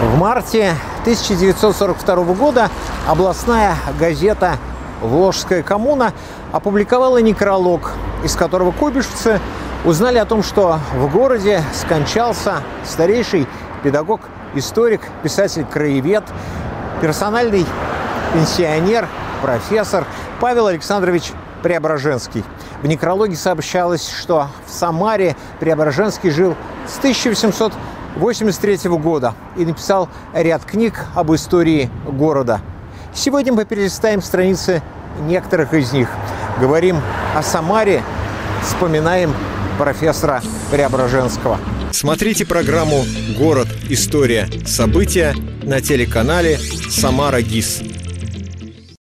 В марте 1942 года областная газета «Волжская коммуна» опубликовала некролог, из которого куйбышевцы узнали о том, что в городе скончался старейший педагог, историк, писатель-краевед, персональный пенсионер, профессор Павел Александрович Преображенский. В некрологе сообщалось, что в Самаре Преображенский жил с 1883 года и написал ряд книг об истории города. Сегодня мы перелистаем страницы некоторых из них. Говорим о Самаре, вспоминаем профессора Преображенского. Смотрите программу «Город. История. События» на телеканале «Самара ГИС».